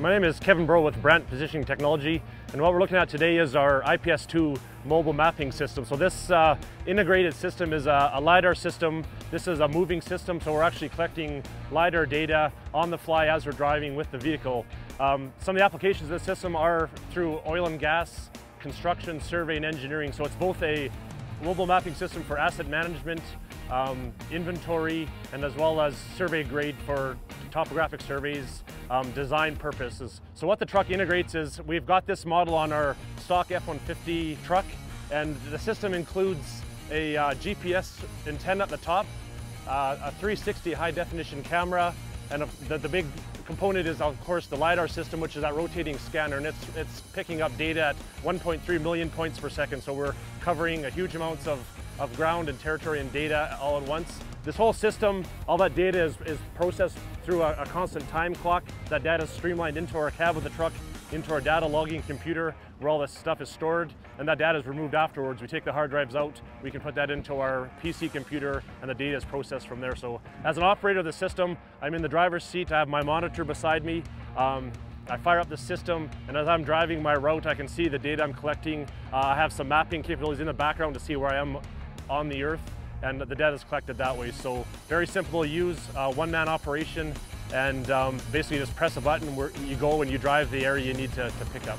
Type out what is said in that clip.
My name is Kevin Burrow with Brandt Positioning Technology, and what we're looking at today is our IPS2 mobile mapping system. So this uh, integrated system is a, a, LiDAR system. This is a moving system, so we're actually collecting LiDAR data on the fly as we're driving with the vehicle. Um, some of the applications of this system are through oil and gas, construction, survey, and engineering. So it's both a mobile mapping system for asset management, um, inventory, and as well as survey grade for topographic surveys, um, design purposes. So what the truck integrates is we've got this model on our stock F-150 truck, and the system includes a uh, GPS antenna at the top, uh, a 360 high definition camera, and a, the, the big component is of course the LiDAR system, which is that rotating scanner, and it's, it's picking up data at 1.3 million points per second. So we're covering a huge amounts of, of ground and territory and data all at once. This whole system, all that data is, is processed through a, a, constant time clock. That data is streamlined into our cab of the truck, into our data logging computer, where all this stuff is stored, and that data is removed afterwards. We take the hard drives out, we can put that into our PC computer, and the data is processed from there. So as an operator of the system, I'm in the driver's seat, I have my monitor beside me. Um, I fire up the system, and as I'm driving my route, I can see the data I'm collecting. Uh, I have some mapping capabilities in the background to see where I am on the earth and the data is collected that way. So very simple to use, uh, one-man operation, and um, basically just press a button where you go and you drive the area you need to, to pick up.